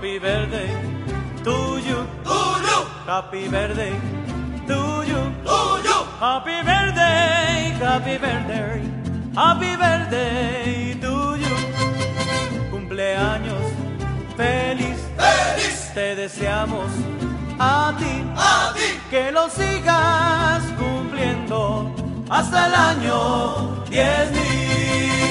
Happy birthday to you. To you. Happy birthday to you. To you. Happy birthday, happy birthday, happy birthday to you. Cumpleaños feliz, Feliz. te deseamos a ti A ti. que lo sigas cumpliendo hasta el año 10.000.